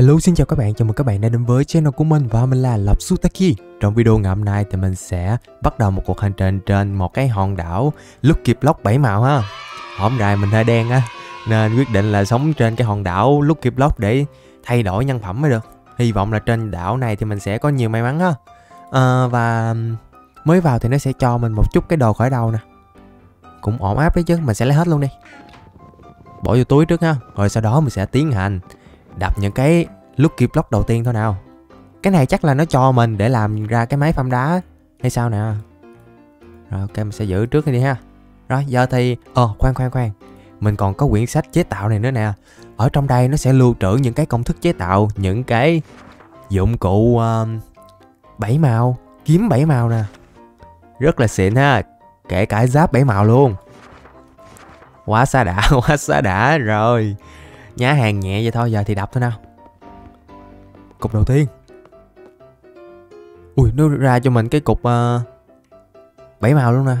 Hello xin chào các bạn, chào mừng các bạn đã đến với channel của mình và mình là Lập Sutaki. Trong video ngày hôm nay thì mình sẽ bắt đầu một cuộc hành trình trên một cái hòn đảo Lucky Block 7 màu ha. Hôm nay mình hơi đen á Nên quyết định là sống trên cái hòn đảo Lucky Block để thay đổi nhân phẩm mới được. Hy vọng là trên đảo này thì mình sẽ có nhiều may mắn ha. À, Và mới vào thì nó sẽ cho mình một chút cái đồ khởi đầu nè. Cũng ổn áp đấy chứ, mình sẽ lấy hết luôn đi. Bỏ vô túi trước ha Rồi sau đó mình sẽ tiến hành đập những cái lucky block đầu tiên thôi nào. Cái này chắc là nó cho mình để làm ra cái máy phăm đá hay sao nè? Rồi ok mình sẽ giữ trước đi ha. Rồi giờ thì ờ oh, khoan khoan khoan. Mình còn có quyển sách chế tạo này nữa nè. Ở trong đây nó sẽ lưu trữ những cái công thức chế tạo những cái dụng cụ uh, bảy màu kiếm bảy màu nè. Rất là xịn ha kể cả giáp bảy màu luôn. Quá xa đã quá xa đã rồi nhá hàng nhẹ vậy thôi giờ thì đập thôi nào. Cục đầu tiên. Ui nó ra cho mình cái cục uh, bảy màu luôn nè.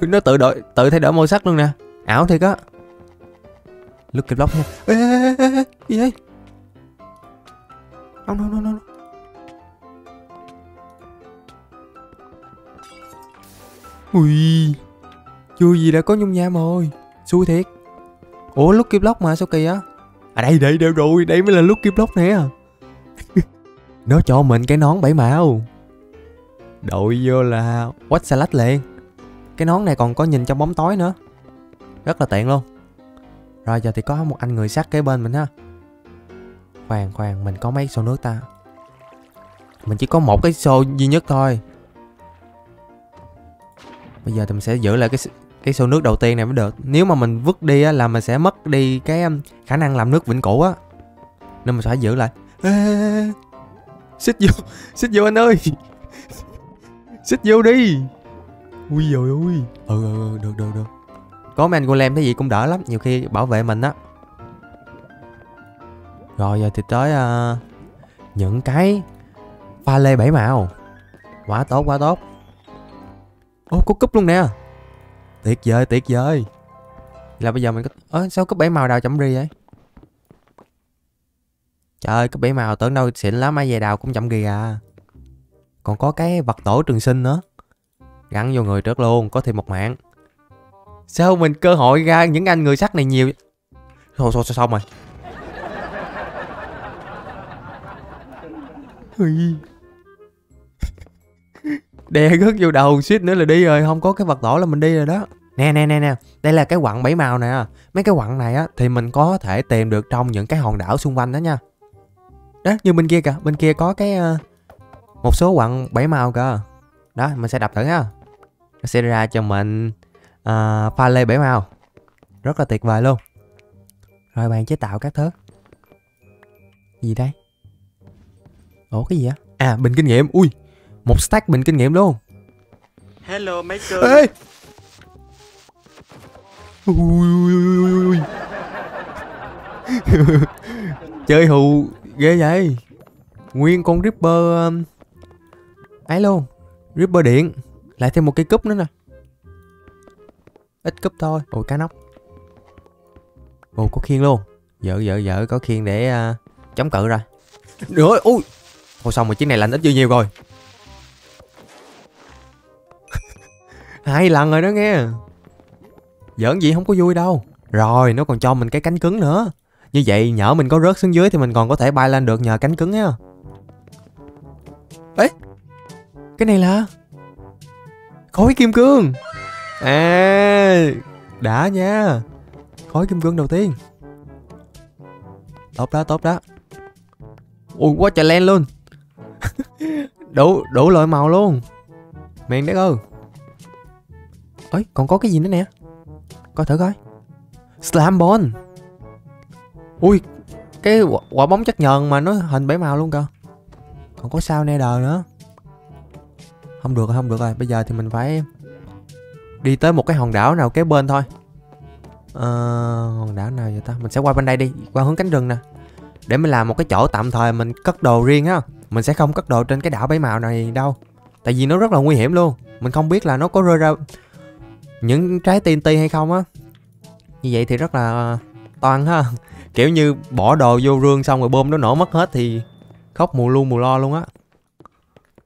Nó tự đổi tự thay đổi màu sắc luôn nè. Ảo thiệt á. Lucky block nha. Ê, ê, ê, ê, gì đây không không không không ui chưa gì đã có nhung nham rồi. Xui thiệt ủa Lucky block mà sao kỳ á à đây đây đây rồi đây mới là Lucky block nè. Nó cho mình cái nón bảy màu. Đội vô là quách salad liền. Cái nón này còn có nhìn trong bóng tối nữa. Rất là tiện luôn. Rồi giờ thì có một anh người sắt kế bên mình ha. Khoan khoan mình có mấy xô nước ta? Mình chỉ có một cái xô duy nhất thôi. Bây giờ thì mình sẽ giữ lại cái cái xô nước đầu tiên này mới được. Nếu mà mình vứt đi á là mình sẽ mất đi cái um, khả năng làm nước vĩnh cửu á. Nên mình phải giữ lại. Ê, xích vô xích vô anh ơi. Xích vô đi. Ui rồi ui ừ, ừ, ừ được được được. Có mấy anh golem thấy gì cũng đỡ lắm nhiều khi bảo vệ mình á. Rồi giờ thì tới uh, những cái pha lê bảy màu. Quá tốt quá tốt. Ô có cúp luôn nè tuyệt vời tuyệt vời là bây giờ mình có ơ sao cấp bảy màu đào chậm ri vậy? Trời ơi cấp bảy màu tưởng đâu xịn lắm ai về đào cũng chậm ri à. Còn có cái vật tổ trường sinh nữa. Gắn vô người trước luôn có thêm một mạng. Sao mình cơ hội ra những anh người sắt này nhiều thôi thôi xong rồi đè gớt vô đầu suýt nữa là đi rồi. Không có cái vật tổ là mình đi rồi đó. Nè nè nè nè. Đây là cái quặng bảy màu nè. Mấy cái quặng này á thì mình có thể tìm được trong những cái hòn đảo xung quanh đó nha. Đó như bên kia kìa. Bên kia có cái uh, một số quặng bảy màu kìa. Đó mình sẽ đập thử ha. Nó sẽ ra cho mình uh, pha lê bảy màu. Rất là tuyệt vời luôn. Rồi bạn chế tạo các thứ. Gì đây? Ủa cái gì á à bình kinh nghiệm. Ui một stack bình kinh nghiệm luôn Hello mấy cơ Ê! Ui, ui, ui, ui. Chơi hù ghê vậy. Nguyên con Ripper um, ấy luôn. Ripper điện. Lại thêm một cây cúp nữa nè. Ít cúp thôi. Ôi cá nóc. Ồ có khiên luôn. Dở dở dở có khiên để uh, chống cự rồi. Nữa ui. Thôi xong rồi chiếc này lạnh ít dư nhiều rồi hai lần rồi đó nghe. Giỡn gì không có vui đâu. Rồi, nó còn cho mình cái cánh cứng nữa. Như vậy, nhỡ mình có rớt xuống dưới thì mình còn có thể bay lên được nhờ cánh cứng á. Ấy cái này là khối kim cương. À đã nha. Khối kim cương đầu tiên. Tốt đó tốt đó. Ui, quá trời len luôn. Đủ đủ loại màu luôn. Miền đấy ơi ấy còn có cái gì nữa nè? Coi thử coi. Slam ball. Ui cái quả, quả bóng chất nhờn mà nó hình bảy màu luôn cơ. Còn có sao nether nữa. Không được rồi không được rồi bây giờ thì mình phải đi tới một cái hòn đảo nào kế bên thôi. Ờ, hòn đảo nào vậy ta? Mình sẽ qua bên đây đi qua hướng cánh rừng nè. Để mình làm một cái chỗ tạm thời mình cất đồ riêng á. Mình sẽ không cất đồ trên cái đảo bảy màu này đâu. Tại vì nó rất là nguy hiểm luôn. Mình không biết là nó có rơi ra những trái TNT hay không á? Như vậy thì rất là toan ha. Kiểu như bỏ đồ vô rương xong rồi bơm nó nổ mất hết thì khóc mù lu mù lo luôn á.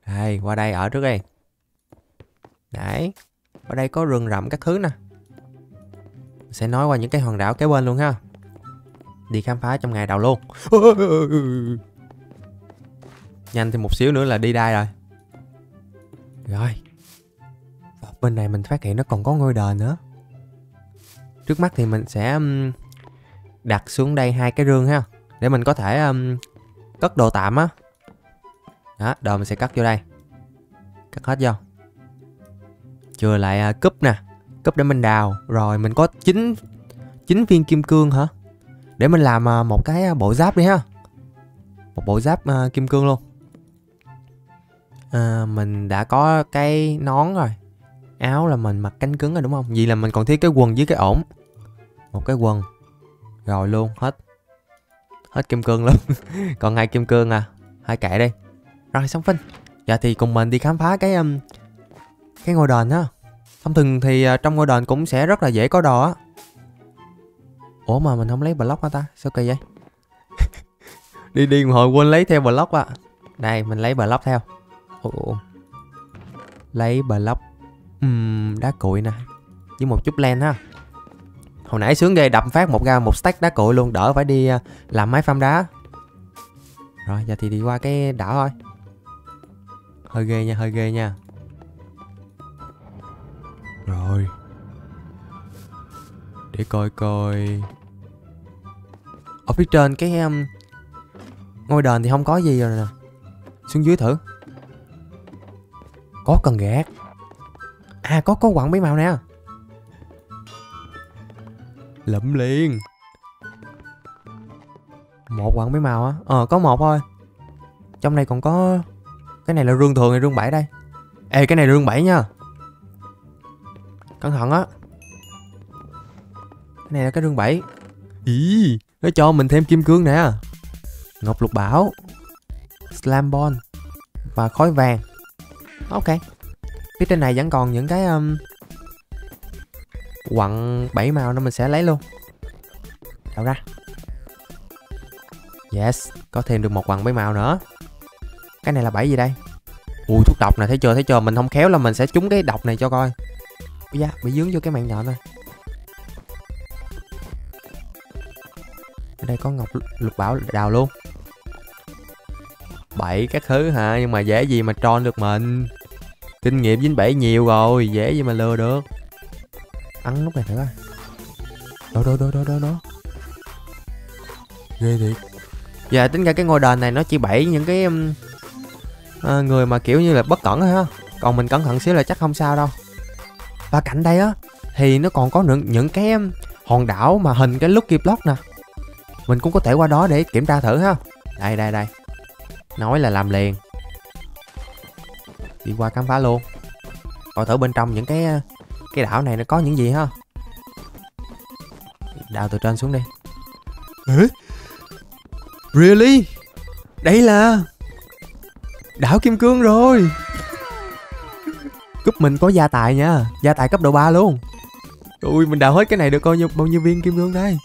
Đây, qua đây ở trước đây đấy ở đây có rừng rậm các thứ nè. Sẽ nói qua những cái hòn đảo kế bên luôn ha. Đi khám phá trong ngày đầu luôn. Nhanh thêm một xíu nữa là đi đai rồi. Rồi bên này mình phát hiện nó còn có ngôi đền nữa. Trước mắt thì mình sẽ um, đặt xuống đây hai cái rương ha để mình có thể um, cất đồ tạm á. Đó đồ mình sẽ cất vô đây. Cất hết vô. Chừa lại uh, cúp nè. Cúp để mình đào. Rồi mình có chín chín viên kim cương hả? Để mình làm uh, một cái à, bộ giáp đi ha. Một bộ giáp uh, kim cương luôn. À, mình đã có cái nón rồi áo là mình mặc cánh cứng rồi đúng không? Vì là mình còn thiếu cái quần với cái ổn. Một cái quần. Rồi luôn hết. Hết kim cương luôn. Còn hai kim cương à. Hai kệ đi. Rồi xong phinh. Dạ thì cùng mình đi khám phá cái um, cái ngôi đền á. Thông thường thì uh, trong ngôi đền cũng sẽ rất là dễ có đồ á. Ủa mà mình không lấy block hả ta? Sao kỳ vậy? Đi đi một hồi quên lấy theo block á. Đây mình lấy block theo. Ủa lấy block uhm, đá cuội nè. Với một chút len ha. Hồi nãy sướng ghê đập phát một ra một stack đá cuội luôn đỡ phải đi à, làm máy farm đá. Rồi giờ thì đi qua cái đảo thôi. Hơi ghê nha hơi ghê nha. Rồi. Để coi coi. Ở phía trên cái um, ngôi đền thì không có gì rồi nè. Xuống dưới thử. Có cần gạt à có có quặng bảy màu nè. Lụm liền một quặng bảy màu á. Ờ có một thôi. Trong này còn có cái này là rương thường hay rương bảy đây? Ê cái này rương bảy nha. Cẩn thận á. Cái này là cái rương bảy ý. Nó cho mình thêm kim cương nè. Ngọc lục bảo. Slam ball và khói vàng. Ok phía trên này vẫn còn những cái um, quặng bảy màu nên mình sẽ lấy luôn. Đâu ra. Yes có thêm được một quặng bảy màu nữa. Cái này là bảy gì đây? Ui thuốc độc này thấy chưa thấy chưa mình không khéo là mình sẽ trúng cái độc này cho coi. Ui da, bị dướng vô cái mạng nhỏ này ở đây có ngọc lục bảo đào luôn. Bảy các thứ hả nhưng mà dễ gì mà tròn được mình kinh nghiệm dính bẫy nhiều rồi dễ gì mà lừa được. Ăn lúc này thử coi. Đó đó đó đó đó đó. Ghê thiệt. Dạ tính ra cái ngôi đền này nó chỉ bẫy những cái à, người mà kiểu như là bất cẩn thôi ha. Còn mình cẩn thận xíu là chắc không sao đâu. Và cạnh đây á thì nó còn có những, những cái um, hòn đảo mà hình cái lucky block nè. Mình cũng có thể qua đó để kiểm tra thử ha. Đây đây đây. Nói là làm liền đi qua khám phá luôn. Coi thử bên trong những cái cái đảo này nó có những gì ha. Đào từ trên xuống đi. Really? Đây là đảo kim cương rồi. Cúp mình có gia tài nha. Gia tài cấp độ 3 luôn. Ui mình đào hết cái này được coi nhiêu bao nhiêu viên kim cương đây?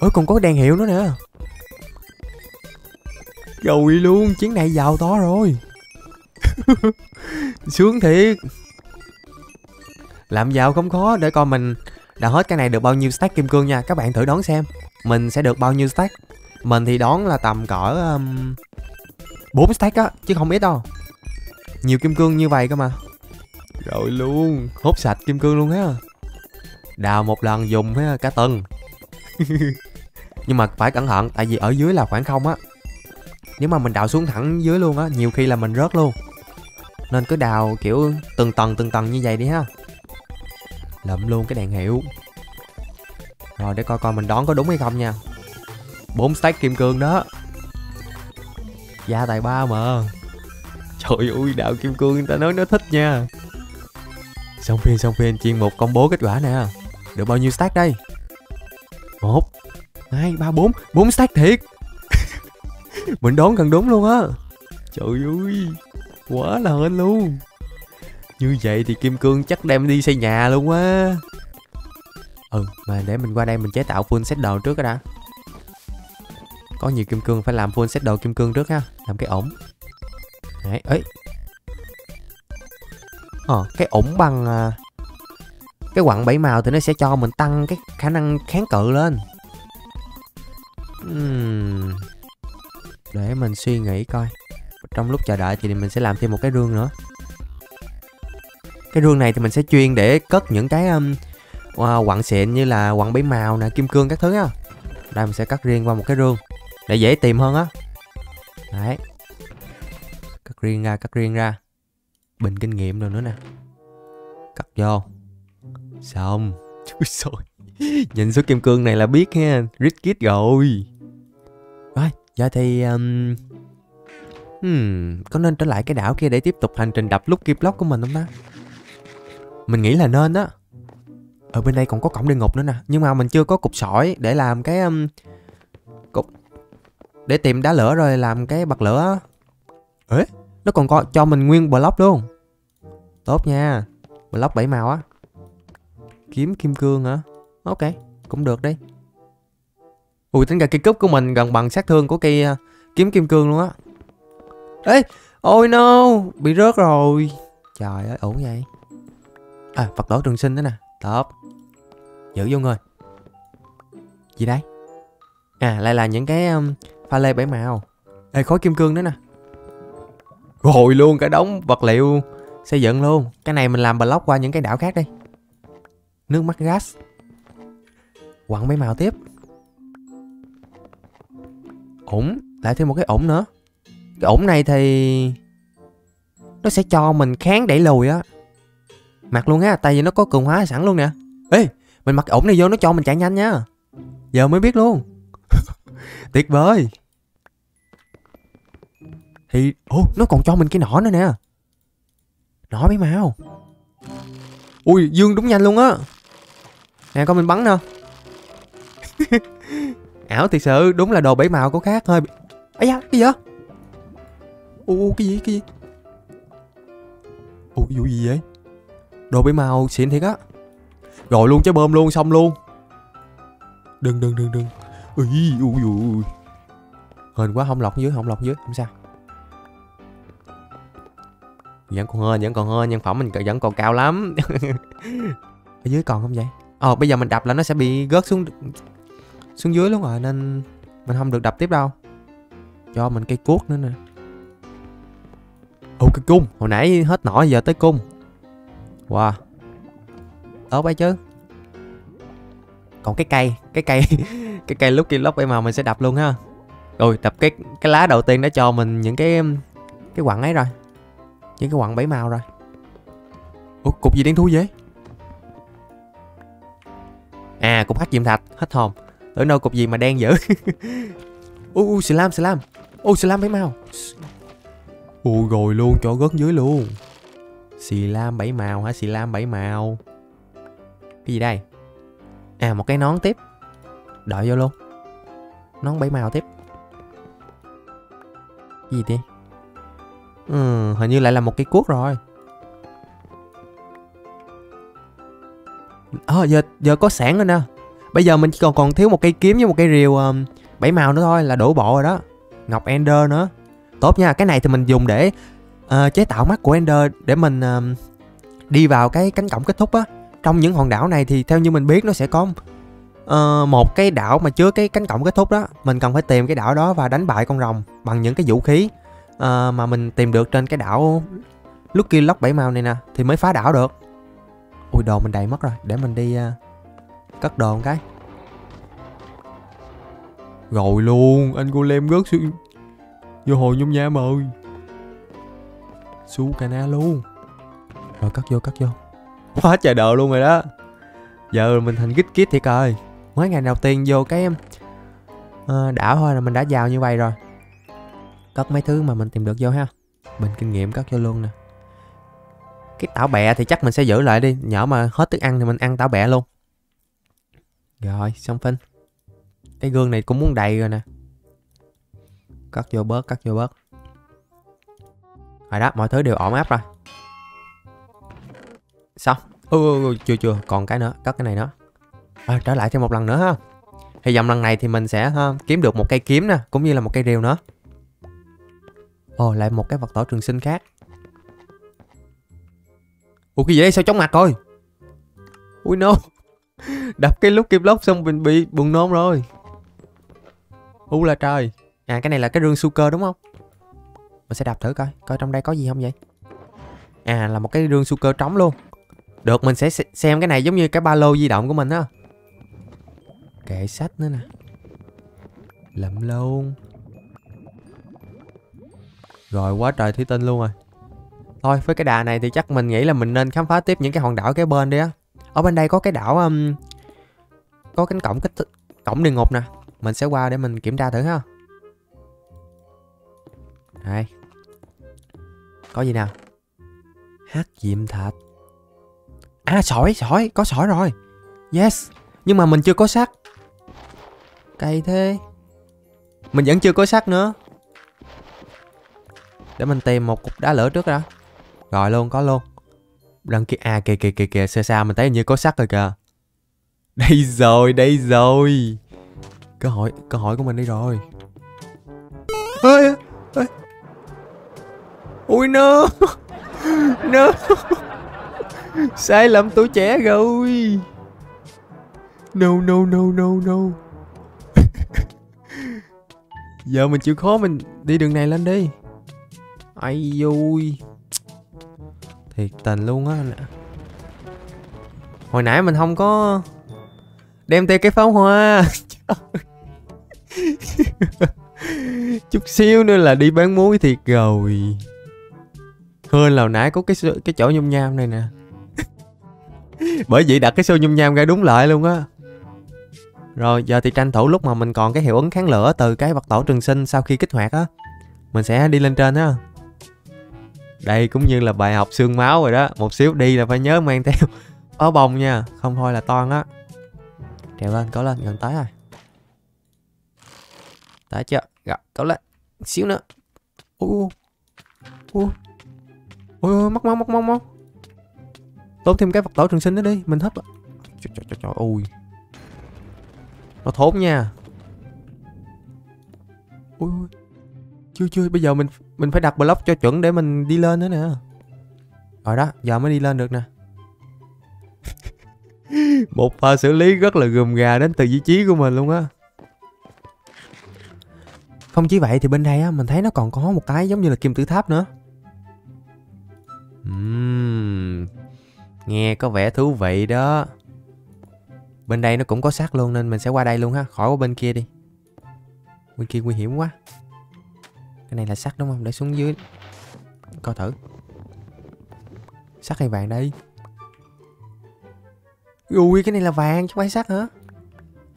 Ôi còn có đèn hiệu nữa nè. Rồi luôn chuyến này giàu to rồi sướng thiệt. Làm giàu không khó để coi mình đã hết cái này được bao nhiêu stack kim cương nha. Các bạn thử đoán xem mình sẽ được bao nhiêu stack? Mình thì đoán là tầm cỡ um, 4 stack á chứ không ít đâu. Nhiều kim cương như vậy cơ mà. Rồi luôn hút sạch kim cương luôn á đào một lần dùng ha cả tuần. Nhưng mà phải cẩn thận tại vì ở dưới là khoảng không á. Nếu mà mình đào xuống thẳng dưới luôn á nhiều khi là mình rớt luôn nên cứ đào kiểu từng tầng từng tầng như vậy đi ha. Lượm luôn cái đèn hiệu. Rồi, để coi coi mình đoán có đúng hay không nha. Bốn stack kim cương đó. Gia tài ba mà. Trời ơi đạo kim cương người ta nói nó thích nha. Xong phiên xong phiên chuyên mục công bố kết quả nè. Được bao nhiêu stack đây? Một, hai, ba, bốn. Bốn stack thiệt. Mình đoán gần đúng luôn á. Trời ơi quá là hên luôn. Như vậy thì kim cương chắc đem đi xây nhà luôn á. Ừ mà để mình qua đây mình chế tạo full set đồ trước đã. Có nhiều kim cương phải làm full set đồ kim cương trước ha Làm cái ổn Đấy, ấy Ờ, cái ổn bằng à, Cái quặng bảy màu thì nó sẽ cho mình tăng cái khả năng kháng cự lên. Uhm. Để mình suy nghĩ coi. Trong lúc chờ đợi thì mình sẽ làm thêm một cái rương nữa. Cái rương này thì mình sẽ chuyên để cất những cái um, à, quặng xịn như là quặng bảy màu nè, kim cương các thứ á. Đây mình sẽ cắt riêng qua một cái rương Để dễ tìm hơn á. Đấy. Cắt riêng ra, cắt riêng ra. Bình kinh nghiệm rồi nữa nè. Cắt vô. Xong. Chúi xôi Nhìn số kim cương này là biết ha. Rich kid rồi. Rồi Giờ thì um hmm, Có nên trở lại cái đảo kia để tiếp tục hành trình đập lúc kim block của mình không ta? Mình nghĩ là nên đó Ở bên đây còn có cổng địa ngục nữa nè Nhưng mà mình chưa có cục sỏi để làm cái um... Cục Để tìm đá lửa rồi làm cái bật lửa. Ế Nó còn có cho mình nguyên block luôn Tốt nha Block 7 màu á. Kiếm kim cương hả? Ok Cũng được đi Ui tính ra cây cúp của mình gần bằng sát thương của cây uh, kiếm kim cương luôn á. Ê Ôi no Bị rớt rồi. Trời ơi ổn vậy? À Phật tổ trường sinh đó nè. Tốt. Giữ vô người. Gì đây? À lại là những cái um, pha lê bảy màu. Ê khối kim cương đó nè. Rồi luôn cả đống vật liệu xây dựng luôn. Cái này mình làm block qua những cái đảo khác đi. Nước mắt gas. Quặng mấy màu tiếp. Ổn. Lại thêm một cái ổn nữa cái ổn này thì nó sẽ cho mình kháng đẩy lùi á. Mặc luôn á, tại vì nó có cường hóa sẵn luôn nè. Ê, mình mặc ổn này vô nó cho mình chạy nhanh nha. Giờ mới biết luôn. Tuyệt vời. Thì ô nó còn cho mình cái nỏ nữa nè. Nỏ mấy màu. Ui, dương đúng nhanh luôn á. Nè con mình bắn nè. Ảo thiệt sự, đúng là đồ bảy màu có khác hơi ấy da, cái gì vậy? Ô cái gì cái gì? Cái vụ gì vậy? Đồ bị màu xịn thiệt á. Rồi luôn, trái bơm luôn, xong luôn. Đừng đừng đừng đừng. Ui ui ui hên quá, không lọc dưới, không lọc dưới, không sao. Vẫn còn hên, vẫn còn hên, nhân phẩm mình vẫn còn cao lắm. Ở dưới còn không vậy? Ờ bây giờ mình đập là nó sẽ bị gớt xuống xuống dưới luôn rồi, nên mình không được đập tiếp đâu. Cho mình cây cuốc nữa nè. Ok cung. Hồi nãy hết nỏ, giờ tới cung. Wow. Tốt ấy chứ. Còn cái cây cái cây cái cây lúc kia lốc mà mình sẽ đập luôn ha. Rồi, đập cái cái lá đầu tiên đã cho mình những cái cái quặng ấy rồi. Những cái quặng bảy màu rồi. Ủa, cục gì đen thú vậy? À cục hắc diệm thạch, hết hồn. Tưởng đâu cục gì mà đen dữ. U u slam slam ô slam bảy màu ui rồi luôn cho gớt dưới luôn. Xì lam bảy màu hả? Xì lam bảy màu. Cái gì đây? À một cái nón tiếp. Đợi vô luôn. Nón bảy màu tiếp. Cái gì đi ừ, hình như lại là một cái cuốc rồi. Ờ à, giờ giờ có sẵn rồi nè. Bây giờ mình chỉ còn còn thiếu một cây kiếm với một cây rìu um, bảy màu nữa thôi là đổ bộ rồi đó. Ngọc ender nữa tốt nha cái này thì mình dùng để uh, chế tạo mắt của ender để mình uh, đi vào cái cánh cổng kết thúc á. Trong những hòn đảo này thì theo như mình biết nó sẽ có uh, một cái đảo mà chứa cái cánh cổng kết thúc đó. Mình cần phải tìm cái đảo đó và đánh bại con rồng bằng những cái vũ khí uh, mà mình tìm được trên cái đảo Lucky Lock bảy màu này nè thì mới phá đảo được. Ui đồ mình đầy mất rồi để mình đi uh, cất đồ một cái. Rồi luôn anh golem rớt xuống vô hồi nhung nha ơi. Su cana luôn rồi cắt vô cắt vô. Quá trời đồ luôn rồi đó. Giờ mình thành gít kít thiệt rồi. Mới ngày đầu tiên vô cái ờ, uh, đảo thôi là mình đã giàu như vậy rồi. Cất mấy thứ mà mình tìm được vô ha. Mình kinh nghiệm cất vô luôn nè. Cái tảo bẹ thì chắc mình sẽ giữ lại đi. Nhỏ mà hết thức ăn thì mình ăn tảo bẹ luôn. Rồi xong phinh. Cái gương này cũng muốn đầy rồi nè cắt vô bớt cắt vô bớt. Rồi đó mọi thứ đều ổn áp rồi. Xong. Ừ, ừ, ừ, chưa chưa còn cái nữa cắt cái này nữa. À, trở lại thêm một lần nữa ha. Hy vọng lần này thì mình sẽ ha, kiếm được một cây kiếm nè cũng như là một cây rìu nữa. Ồ lại một cái vật tổ trường sinh khác. Ủa cái gì đây? Sao chóng mặt rồi? Ui no. Đập cái lúc kim lốc xong mình bị buồn nôn rồi. U là trời à cái này là cái rương sugar cơ đúng không? Mình sẽ đập thử coi coi trong đây có gì không vậy? À là một cái rương sugar cơ trống luôn. Được mình sẽ xem cái này giống như cái ba lô di động của mình á. Kệ sách nữa nè. Lậm luôn rồi quá trời thủy tinh luôn rồi. Thôi với cái đà này thì chắc mình nghĩ là mình nên khám phá tiếp những cái hòn đảo kế bên đi á. Ở bên đây có cái đảo um, có cánh cổng cái cổng địa ngục nè. Mình sẽ qua để mình kiểm tra thử ha đây có gì nào? Hát diệm thạch. À sỏi sỏi có sỏi rồi. Yes nhưng mà mình chưa có sắt. Cây thế. Mình vẫn chưa có sắt nữa. Để mình tìm một cục đá lửa trước đã. Rồi luôn có luôn. Đằng kia à kìa kìa kìa kìa xa xa mình thấy như có sắt rồi kìa. Đây rồi đây rồi. Cơ hội cơ hội của mình đi rồi. Ê, ê ui, no. No. Sai lầm tuổi trẻ rồi. No no no no no. Giờ mình chịu khó mình đi đường này lên đi. Ai vui thiệt tình luôn á hồi nãy mình không có đem theo cái pháo hoa. Chút xíu nữa là đi bán muối thiệt rồi hơn là hồi nãy có cái cái chỗ nhung nham này nè. Bởi vậy đặt cái xô nhung nham ra đúng lại luôn á. Rồi, giờ thì tranh thủ lúc mà mình còn cái hiệu ứng kháng lửa từ cái vật tổ trường sinh sau khi kích hoạt á, mình sẽ đi lên trên á. Đây cũng như là bài học xương máu rồi đó, một xíu đi là phải nhớ mang theo. Áo bông nha, không thôi là toan á. Trèo lên có lên, gần tới rồi. Tới chưa? Gặp có lên, xíu nữa. U u ôi mắc móc mắc móc móc tốn thêm cái vật tổ trường sinh nữa đi, mình hết trời trời trời trời ui nó thốn nha. Ui ui chưa chưa, bây giờ mình mình phải đặt block cho chuẩn để mình đi lên nữa nè. Rồi đó, giờ mới đi lên được nè. Một pha xử lý rất là gườm gà đến từ vị trí của mình luôn á. Không chỉ vậy thì bên đây á, mình thấy nó còn có một cái giống như là kim tự tháp nữa uhm, nghe có vẻ thú vị đó. Bên đây nó cũng có sắt luôn nên mình sẽ qua đây luôn ha khỏi qua bên kia đi. Bên kia nguy hiểm quá. Cái này là sắt đúng không? Để xuống dưới. Coi thử. Sắt hay vàng đây? Ui cái này là vàng chứ không phải sắt hả?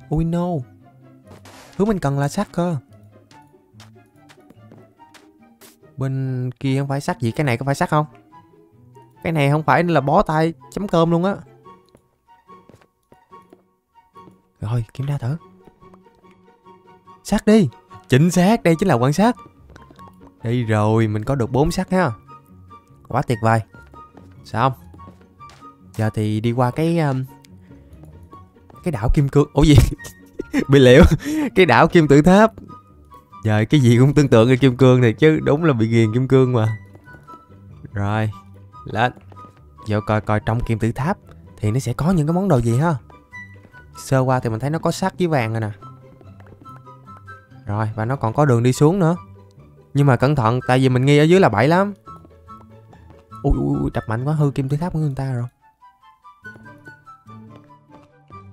Ui no. Thứ mình cần là sắt cơ. Bên kia không phải sắt gì? Cái này có phải sắt không? Cái này không phải là bó tay chấm cơm luôn á. Rồi kiểm tra thử. Sát đi. Chính xác đây chính là quan sát. Đây rồi mình có được bốn sát ha. Quá tuyệt vời. Xong giờ thì đi qua cái um, cái đảo kim cương. Ủa gì? Bị liệu. Cái đảo kim tự tháp. Giờ cái gì cũng tương tự như kim cương này chứ đúng là bị ghiền kim cương mà. Rồi lên giờ coi coi trong kim tự tháp thì nó sẽ có những cái món đồ gì ha? Sơ qua thì mình thấy nó có sắt với vàng rồi nè. Rồi và nó còn có đường đi xuống nữa. Nhưng mà cẩn thận tại vì mình nghi ở dưới là bẫy lắm. Ui ui đập mạnh quá hư kim tự tháp của người ta rồi.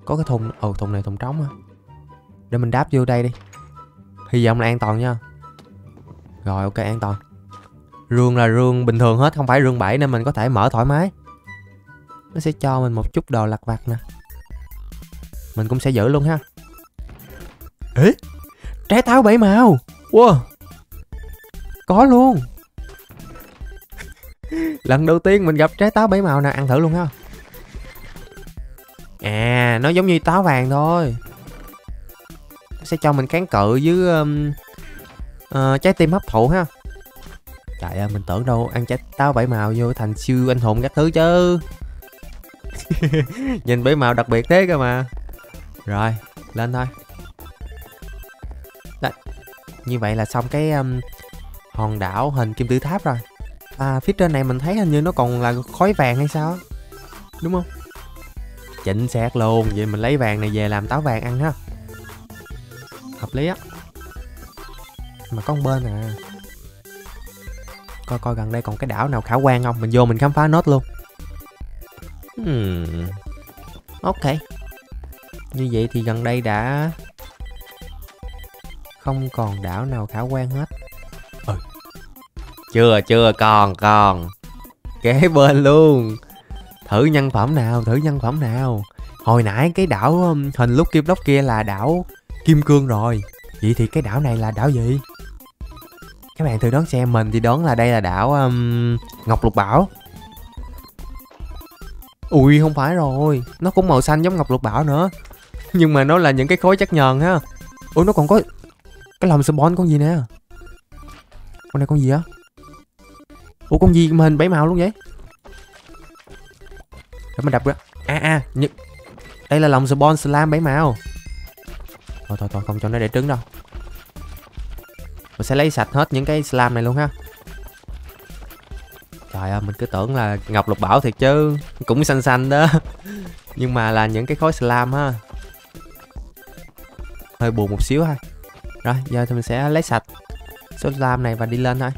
Có cái thùng ồ thùng này thùng trống á, để mình đáp vô đây đi. Hy vọng là an toàn nha. Rồi ok an toàn rương là rương bình thường hết không phải rương bảy nên mình có thể mở thoải mái. Nó sẽ cho mình một chút đồ lặt vặt nè. Mình cũng sẽ giữ luôn ha. Ế trái táo bảy màu. Wow. Có luôn. Lần đầu tiên mình gặp trái táo bảy màu nè ăn thử luôn ha. À nó giống như táo vàng thôi. Nó sẽ cho mình kháng cự với um, uh, trái tim hấp thụ ha trời ơi mình tưởng đâu ăn trái táo bảy màu vô thành siêu anh hùng các thứ chứ nhìn bảy màu đặc biệt thế cơ mà Rồi, lên thôi. Đấy. Như vậy là xong cái um, hòn đảo hình kim tự tháp rồi. À, phía trên này mình thấy hình như nó còn là khói vàng hay sao. Đúng không? Chính xác luôn. Vậy mình lấy vàng này về làm táo vàng ăn ha. Hợp lý á. Mà có một bên à. Coi coi gần đây còn cái đảo nào khả quan không? Mình vô mình khám phá nốt luôn. Hmm. Ok. Như vậy thì gần đây đã không còn đảo nào khả quan hết. Ừ. Chưa, chưa, còn, còn. Kế bên luôn. Thử nhân phẩm nào, thử nhân phẩm nào. Hồi nãy cái đảo um, hình lúc kim block kia là đảo Kim Cương rồi. Vậy thì cái đảo này là đảo gì? Các bạn thử đoán xem mình thì đoán là đây là đảo um, Ngọc Lục Bảo. Ui không phải rồi Nó cũng màu xanh giống ngọc lục bảo nữa. Nhưng mà nó là những cái khối chắc nhờn ha. Ui nó còn có Cái lòng spawn con gì nè? Con này con gì á? Ủa con gì mà hình bảy màu luôn vậy? Để mình đập ra. À à nh... Đây là lòng spawn slam bảy màu. Thôi thôi thôi không cho nó để trứng đâu. Mình sẽ lấy sạch hết những cái slam này luôn ha. Trời ơi, mình cứ tưởng là Ngọc Lục Bảo thiệt chứ. Cũng xanh xanh đó. Nhưng mà là những cái khối slam ha. Hơi buồn một xíu ha Rồi, giờ thì mình sẽ lấy sạch Số slam này và đi lên thôi.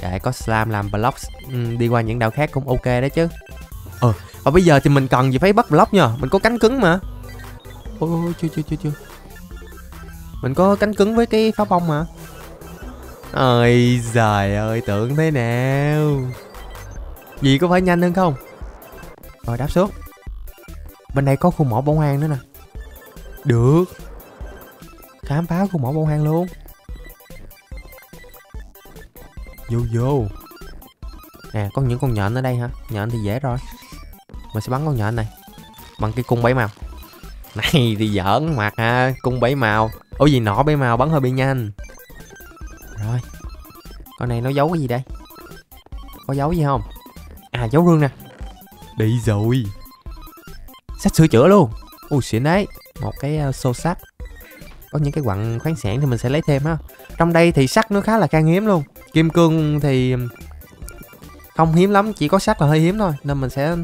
Kệ có slam làm block ừ, Đi qua những đảo khác cũng ok đấy chứ. Ờ, và bây giờ thì mình cần gì phải bắt block nha Mình có cánh cứng mà. Ôi, ôi, chưa, chưa, chưa, chưa. Mình có cánh cứng với cái pháo bông mà Ôi giời ơi, tưởng thế nào? Gì có phải nhanh hơn không? Rồi đáp xuống. Bên đây có khu mỏ bỏ hoang nữa nè. Được. Khám phá khu mỏ bỏ hoang luôn. Vô vô. Nè có những con nhện ở đây hả? Nhện thì dễ rồi. Mình sẽ bắn con nhện này. Bằng cái cung bảy màu. Này thì giỡn, mặt ha Cung bảy màu. Ủa gì nọ bay màu bắn hơi bị nhanh. Rồi. Con này nó giấu cái gì đây? Có giấu gì không? À giấu rương nè. Đi rồi. Sách sửa chữa luôn. Ui xịn đấy. Một cái uh, xô sắt Có những cái quặng khoáng sản thì mình sẽ lấy thêm ha. Trong đây thì sắt nó khá là khan hiếm luôn. Kim cương thì Không hiếm lắm Chỉ có sắt là hơi hiếm thôi. Nên mình sẽ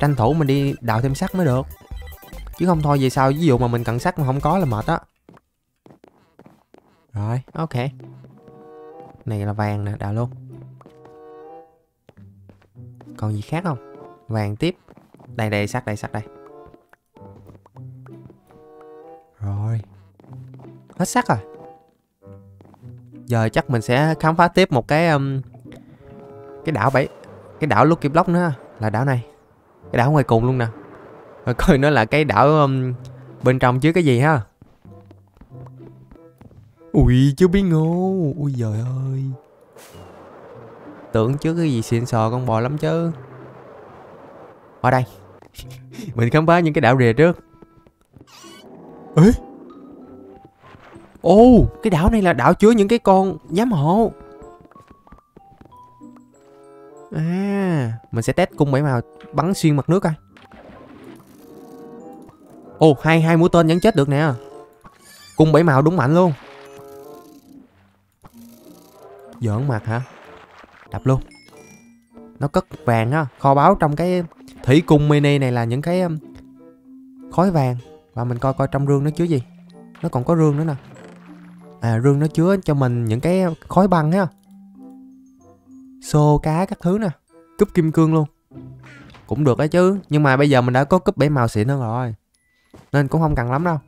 tranh thủ mình đi đào thêm sắt mới được. Chứ không thôi về sau ví dụ mà mình cần sắt mà không có là mệt á. Rồi. Ok. Này là vàng nè, đào luôn. Còn gì khác không? Vàng tiếp. Đây đây, sắt đây, sắt đây. Rồi. Hết sắt rồi. Giờ chắc mình sẽ khám phá tiếp một cái um, Cái đảo bảy Cái đảo Lucky Block nữa Là đảo này. Cái đảo ngoài cùng luôn nè. Rồi coi nó là cái đảo um, Bên trong chứa cái gì ha Ui chưa biết ngô. Ui giời ơi. Tưởng trước cái gì xịn sò con bò lắm chứ. Ở đây. Mình khám phá những cái đảo rìa trước. Ê. Ồ Cái đảo này là đảo chứa những cái con giám hộ. À Mình sẽ test cung bảy màu Bắn xuyên mặt nước coi. Ồ hai hai mũi tên vẫn chết được nè. Cung bảy màu đúng mạnh luôn. Giỡn mặt hả? Đập luôn. Nó cất vàng á, Kho báu trong cái thủy cung mini này là những cái um, khói vàng. Và mình coi coi trong rương nó chứa gì. Nó còn có rương nữa nè. À rương nó chứa cho mình những cái khói băng á Xô cá các thứ nè. Cúp kim cương luôn. Cũng được đấy chứ. Nhưng mà bây giờ mình đã có cúp bảy màu xịn hơn rồi. Nên cũng không cần lắm đâu.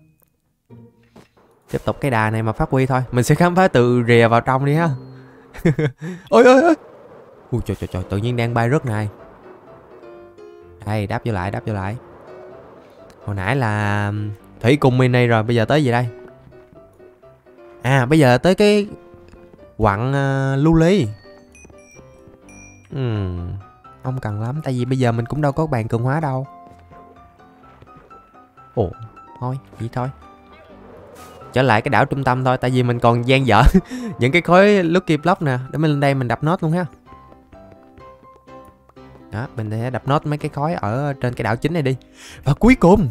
Tiếp tục cái đà này mà phát huy thôi. Mình sẽ khám phá từ rìa vào trong đi ha. ôi ôi ôi. Ui trời trời trời tự nhiên đang bay rất này. Đây đáp vô lại đáp vô lại. Hồi nãy là thủy cùng mini rồi bây giờ tới gì đây? À bây giờ tới cái quặng uh, lưu ly. Uhm, không cần lắm tại vì bây giờ mình cũng đâu có bàn cường hóa đâu. Ồ thôi vậy thôi trở lại cái đảo trung tâm thôi, tại vì mình còn gian dở những cái khối lucky block nè. Để mình lên đây mình đập nốt luôn ha. Đó, mình sẽ đập nốt mấy cái khói ở trên cái đảo chính này đi. Và cuối cùng,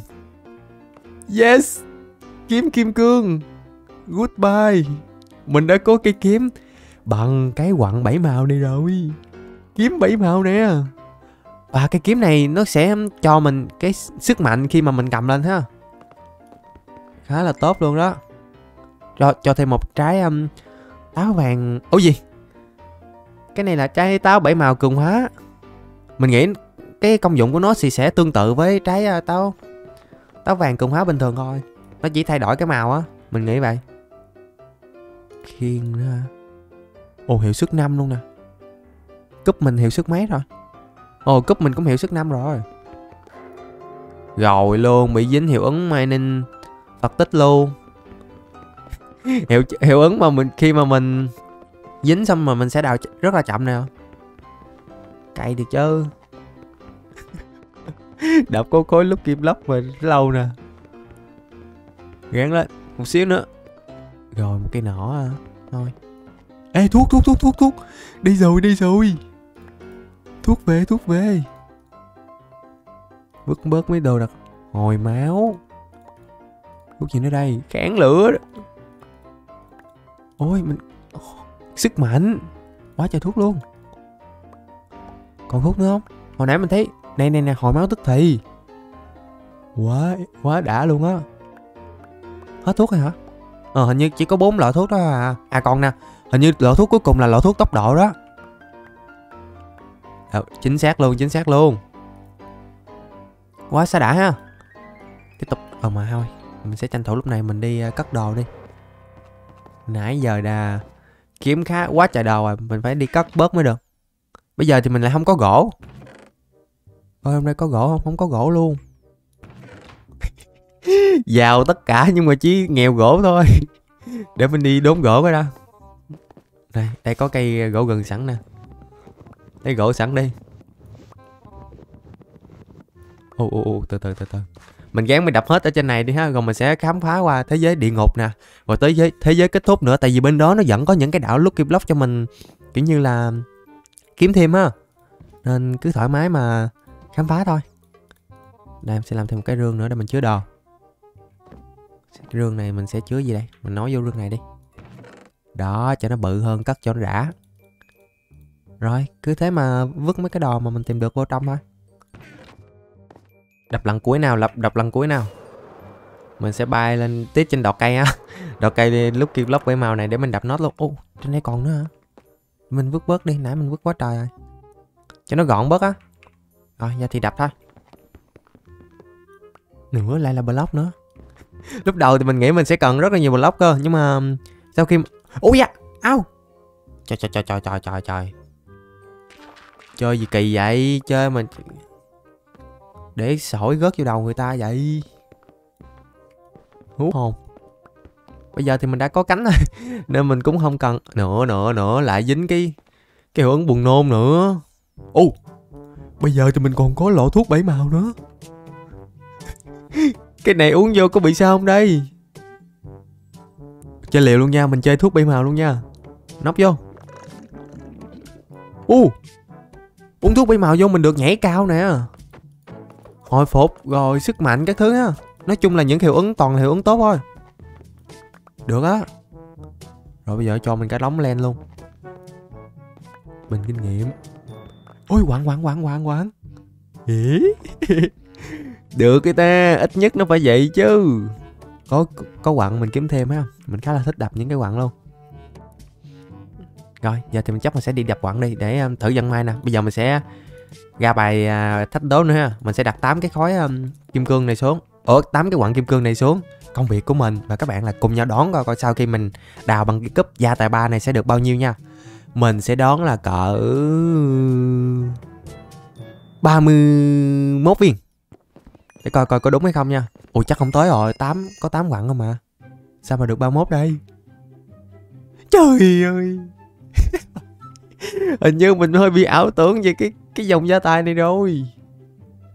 yes, kiếm kim cương. Goodbye. Mình đã có cây kiếm bằng cái quặng bảy màu này rồi. Kiếm bảy màu nè. Và cái kiếm này nó sẽ cho mình cái sức mạnh khi mà mình cầm lên ha. Khá là tốt luôn đó cho cho thêm một trái um, táo vàng. Ủa gì? Cái này là trái táo bảy màu cường hóa. Mình nghĩ cái công dụng của nó thì sẽ tương tự với trái uh, táo táo vàng cường hóa bình thường thôi. Nó chỉ thay đổi cái màu á mình nghĩ vậy. Khiên ra. Ồ hiệu suất 5 luôn nè. Cúp mình hiệu suất mấy rồi? Ồ cúp mình cũng hiệu suất 5 rồi. Rồi luôn bị dính hiệu ứng mining phật tích luôn hiệu hiệu ứng mà mình, khi mà mình dính xong mà mình sẽ đào rất là chậm nè. Cày được chứ? Đập cố khối lúc kim lóc mà lâu nè. Gắn lên, một xíu nữa. Rồi, một cây nỏ à. thôi. Ê, thuốc thuốc thuốc thuốc thuốc. Đi rồi đi rồi. Thuốc về thuốc về. Vứt bớt mấy đồ đặc hồi máu. Thuốc gì nữa đây? Kháng lửa. đó ôi mình sức mạnh. Quá trời thuốc luôn. Còn thuốc nữa không? Hồi nãy mình thấy này này này hồi máu tức thì. Quá quá đã luôn á. Hết thuốc rồi hả? Ờ hình như chỉ có bốn loại thuốc đó à. À còn nè. Hình như loại thuốc cuối cùng là loại thuốc tốc độ đó. À, chính xác luôn chính xác luôn. Quá xa đã ha. Tiếp tục. Ờ mà thôi. Mình sẽ tranh thủ lúc này mình đi ờ, cất đồ đi nãy giờ đà kiếm khá quá trời đầu rồi, mình phải đi cất bớt mới được. Bây giờ thì mình lại không có gỗ. Ôi, hôm nay có gỗ không? Không có gỗ luôn. Giàu tất cả nhưng mà chỉ nghèo gỗ thôi. Để mình đi đốn gỗ cái đó. Đây đây có cây gỗ gần sẵn nè. Lấy gỗ sẵn đi. Ô ô ô, từ từ từ từ mình gán mình đập hết ở trên này đi ha rồi mình sẽ khám phá qua thế giới địa ngục nè rồi tới giới, thế giới kết thúc nữa. Tại vì bên đó nó vẫn có những cái đảo lucky block cho mình kiểu như là kiếm thêm ha nên cứ thoải mái mà khám phá thôi. Đây em sẽ làm thêm một cái rương nữa để mình chứa đồ. Cái rương này mình sẽ chứa gì đây? Mình nói vô rương này đi. Đó cho nó bự hơn cất cho nó rã. Rồi cứ thế mà vứt mấy cái đồ mà mình tìm được vô trong thôi đập lần cuối nào, lập, đập lần cuối nào. Mình sẽ bay lên tiếp trên đọt cây á. Đọt cây đi, lúc kia block với màu này để mình đập nốt luôn. Ô, trên đây còn nữa hả? Mình vứt bớt đi, nãy mình vứt quá trời rồi. Cho nó gọn bớt á. Rồi, giờ thì đập thôi. Nữa lại là block nữa. Lúc đầu thì mình nghĩ mình sẽ cần rất là nhiều block cơ, nhưng mà um, sau khi ôi da ao trời trời trời trời trời trời trời. Chơi gì kỳ vậy? Chơi mình để sỏi gớt vô đầu người ta vậy. Hú hồn. Bây giờ thì mình đã có cánh rồi, nên mình cũng không cần. Nữa nữa nữa, lại dính cái cái hưởng buồn nôn nữa. Ô, bây giờ thì mình còn có lọ thuốc bảy màu nữa. Cái này uống vô có bị sao không đây? Chơi liều luôn nha, mình chơi thuốc bảy màu luôn nha. Nóc vô. U uống thuốc bảy màu vô mình được nhảy cao nè hồi phục rồi sức mạnh các thứ á. Nói chung là những hiệu ứng, toàn là hiệu ứng tốt thôi. Được á. Rồi bây giờ cho mình cái đóng len luôn. Mình kinh nghiệm. Ôi, quảng quảng quảng quảng quảng. Ý. được cái ta, ít nhất nó phải vậy chứ. Có có quặng mình kiếm thêm ha. Mình khá là thích đập những cái quặng luôn. Rồi, giờ thì mình chắc mình sẽ đi đập quặng đi để um, thử dân mai nè. Bây giờ mình sẽ ra bài à, thách đố nữa ha. Mình sẽ đặt 8 cái khối um, kim cương này xuống. Ở 8 cái quặng kim cương này xuống. Công việc của mình và các bạn là cùng nhau đón coi coi sau khi mình đào bằng cái cúp gia tài ba này sẽ được bao nhiêu nha. Mình sẽ đón là cỡ 31 viên. Để coi coi có đúng hay không nha. Ủa chắc không tới rồi. 8 có 8 quặng không mà sao mà được 31 đây? Trời ơi. Hình như mình hơi bị ảo tưởng về cái cái dòng gia tài này rồi.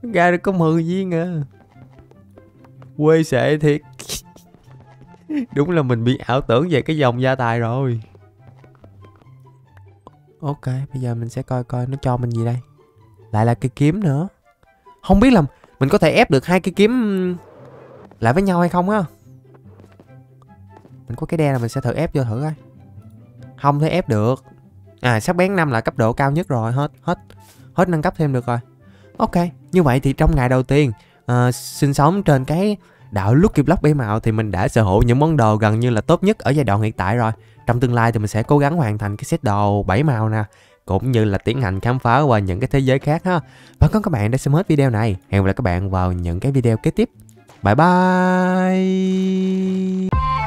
Ra được có 10 viên à. Quê sệ thiệt. Đúng là mình bị ảo tưởng về cái dòng gia tài rồi. Ok, bây giờ mình sẽ coi coi nó cho mình gì đây. Lại là cây kiếm nữa. Không biết là mình có thể ép được hai cây kiếm lại với nhau hay không á. Mình có cái đe là mình sẽ thử ép vô thử coi. Không thể ép được. À sắc bén năm là cấp độ cao nhất rồi, hết hết hết nâng cấp thêm được rồi. Ok như vậy thì trong ngày đầu tiên uh, sinh sống trên cái đạo Lucky Block bảy màu thì mình đã sở hữu những món đồ gần như là tốt nhất ở giai đoạn hiện tại rồi. Trong tương lai thì mình sẽ cố gắng hoàn thành cái set đồ bảy màu nè cũng như là tiến hành khám phá qua những cái thế giới khác ha. Và cảm ơn các bạn đã xem hết video này. Hẹn gặp lại các bạn vào những cái video kế tiếp. Bye bye!